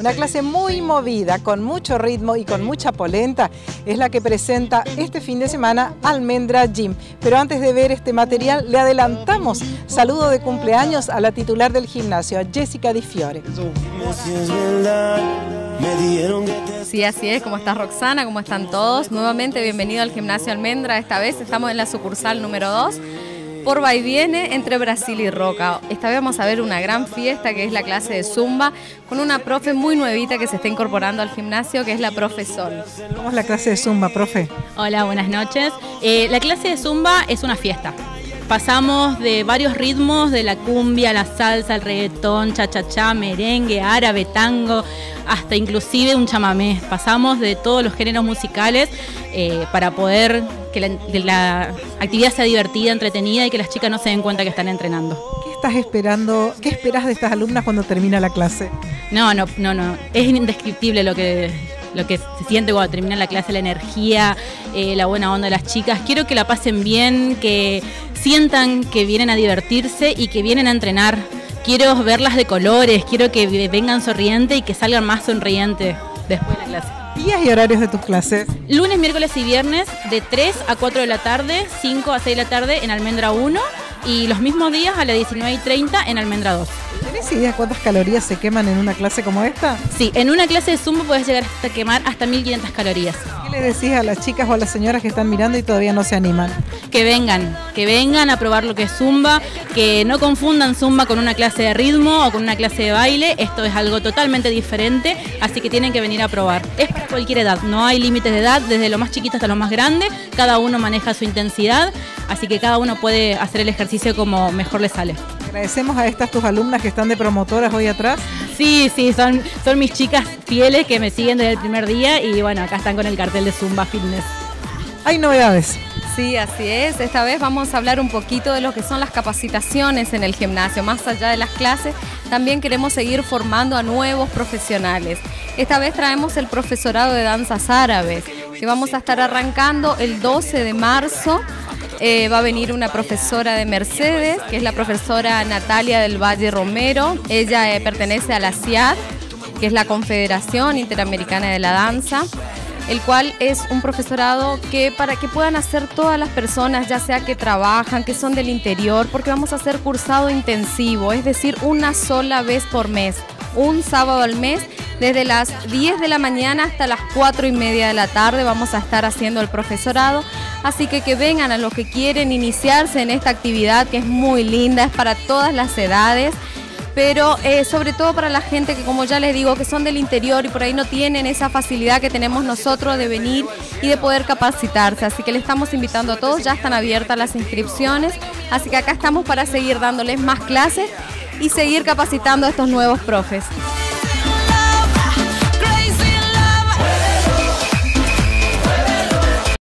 Una clase muy movida, con mucho ritmo y con mucha polenta, es la que presenta este fin de semana Almendra Gym. Pero antes de ver este material, le adelantamos saludo de cumpleaños a la titular del gimnasio, Jessica Di Fiore. Sí, así es. ¿Cómo estás, Roxana? ¿Cómo están todos? Nuevamente, bienvenido al gimnasio Almendra. Esta vez estamos en la sucursal número 2 por va y viene entre Brasil y Roca. Esta vez vamos a ver una gran fiesta que es la clase de Zumba con una profe muy nuevita que se está incorporando al gimnasio que es la profe Sol. ¿Cómo es la clase de Zumba, profe? Hola, buenas noches. Eh, la clase de Zumba es una fiesta. Pasamos de varios ritmos, de la cumbia, la salsa, el reggaetón, cha-cha-cha, merengue, árabe, tango, hasta inclusive un chamamé. Pasamos de todos los géneros musicales eh, para poder que la, actividad sea divertida, entretenida y que las chicas no se den cuenta que están entrenando. ¿Qué estás esperando? ¿Qué esperas de estas alumnas cuando termina la clase? No, no, no, no. Es indescriptible lo que lo que se siente cuando termina la clase, la energía, eh, la buena onda de las chicas. Quiero que la pasen bien, que sientan que vienen a divertirse y que vienen a entrenar. Quiero verlas de colores, quiero que vengan sonrientes y que salgan más sonrientes después de la clase. ¿Días y horarios de tus clases? Lunes, miércoles y viernes de 3 a 4 de la tarde, 5 a 6 de la tarde en Almendra 1 y los mismos días a las 19 y 30 en Almendra 2. ¿Tenés idea cuántas calorías se queman en una clase como esta? Sí, en una clase de Zumba puedes llegar hasta quemar hasta 1500 calorías. ¿Qué le decís a las chicas o a las señoras que están mirando y todavía no se animan? Que vengan, que vengan a probar lo que es Zumba, que no confundan Zumba con una clase de ritmo o con una clase de baile. Esto es algo totalmente diferente, así que tienen que venir a probar. Es para cualquier edad, no hay límites de edad, desde lo más chiquito hasta lo más grande. Cada uno maneja su intensidad, así que cada uno puede hacer el ejercicio como mejor le sale. Agradecemos a estas tus alumnas que están de promotoras hoy atrás. Sí, sí, son, son mis chicas fieles que me siguen desde el primer día y bueno, acá están con el cartel de Zumba Fitness. Hay novedades. Sí, así es. Esta vez vamos a hablar un poquito de lo que son las capacitaciones en el gimnasio. Más allá de las clases, también queremos seguir formando a nuevos profesionales. Esta vez traemos el profesorado de danzas árabes, que vamos a estar arrancando el 12 de marzo eh, va a venir una profesora de Mercedes, que es la profesora Natalia del Valle Romero. Ella eh, pertenece a la CIAD, que es la Confederación Interamericana de la Danza el cual es un profesorado que para que puedan hacer todas las personas, ya sea que trabajan, que son del interior, porque vamos a hacer cursado intensivo, es decir, una sola vez por mes, un sábado al mes desde las 10 de la mañana hasta las 4 y media de la tarde vamos a estar haciendo el profesorado. Así que que vengan a los que quieren iniciarse en esta actividad que es muy linda, es para todas las edades pero eh, sobre todo para la gente que como ya les digo que son del interior y por ahí no tienen esa facilidad que tenemos nosotros de venir y de poder capacitarse. Así que le estamos invitando a todos, ya están abiertas las inscripciones, así que acá estamos para seguir dándoles más clases y seguir capacitando a estos nuevos profes.